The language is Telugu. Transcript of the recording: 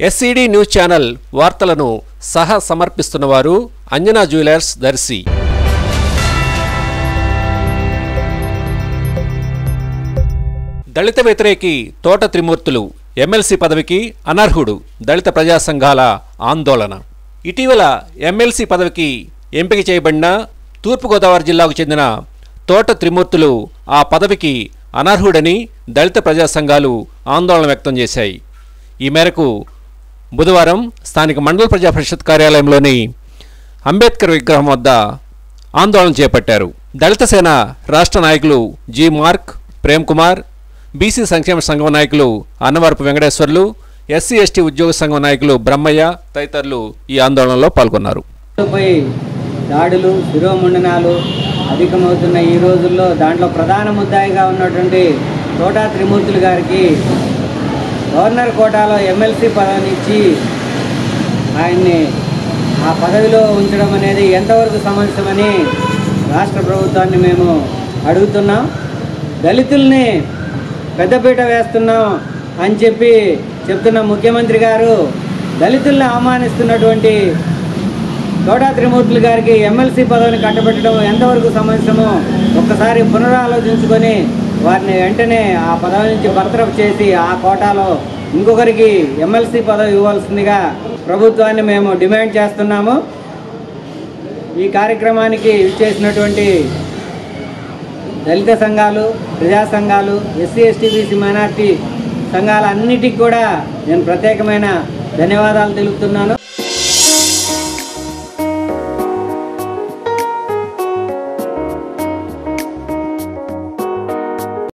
ఎస్సీడీ న్యూస్ ఛానల్ వార్తలను సహ సమర్పిస్తున్నవారు అంజనా జ్యువెలర్స్ దర్శి. దళిత వ్యతిరేకి తోట త్రిమూర్తులు ఎమ్మెల్సీ పదవికి అనర్హుడు దళిత ప్రజా సంఘాల ఆందోళన. ఇటీవల ఎమ్మెల్సీ పదవికి ఎంపిక చేయబడిన తూర్పుగోదావరి జిల్లాకు చెందిన తోట త్రిమూర్తులు ఆ పదవికి అనర్హుడని దళిత ప్రజా సంఘాలు ఆందోళన వ్యక్తం చేశాయి. ఈ మేరకు బుధవారం స్థానిక మండల ప్రజా పరిషత్ కార్యాలయంలోని అంబేద్కర్ విగ్రహం వద్ద ఆందోళన చేపట్టారు. దళిత సేన రాష్ట్ర నాయకులు G. Mark Prem Kumar BC సంక్షేమ సంఘం నాయకులు అన్నవరపు వెంకటేశ్వర్లు ఎస్సీ ఎస్టీ ఉద్యోగ సంఘం నాయకులు బ్రహ్మయ్య తదితరులు ఈ ఆందోళనలో పాల్గొన్నారు. దాడులు శిరోముండనాలు అధికమవుతున్న ఈ రోజుల్లో దాంట్లో ప్రధాన ముద్దాయిగా ఉన్నటువంటి తోటా త్రిమూర్తులు గారికి గవర్నర్ కోటాలో ఎమ్మెల్సీ పదవిని ఇచ్చి ఆయన్ని ఆ పదవిలో ఉంచడం అనేది ఎంతవరకు సమంజసమని రాష్ట్ర ప్రభుత్వాన్ని మేము అడుగుతున్నాం. దళితుల్ని పెద్దపీట వేస్తున్నాం అని చెప్పి చెప్తున్న ముఖ్యమంత్రి గారు దళితుల్ని అవమానిస్తున్నటువంటి తోటా త్రిమూర్తులు గారికి ఎమ్మెల్సీ పదవిని కట్టబెట్టడం ఎంతవరకు సమంజసమో ఒక్కసారి పునరాలోచించుకొని వారిని వెంటనే ఆ పదవి నుంచి బర్తరఫ్ చేసి ఆ కోటాలో ఇంకొకరికి ఎమ్మెల్సీ పదవి ఇవ్వాల్సిందిగా ప్రభుత్వాన్ని మేము డిమాండ్ చేస్తున్నాము. ఈ కార్యక్రమానికి ఇచ్చేసినటువంటి దళిత సంఘాలు ప్రజా సంఘాలు ఎస్సీ ఎస్టీ బీసీ మైనార్టీ సంఘాలన్నిటికీ కూడా నేను ప్రత్యేకమైన ధన్యవాదాలు తెలుపుతున్నాను.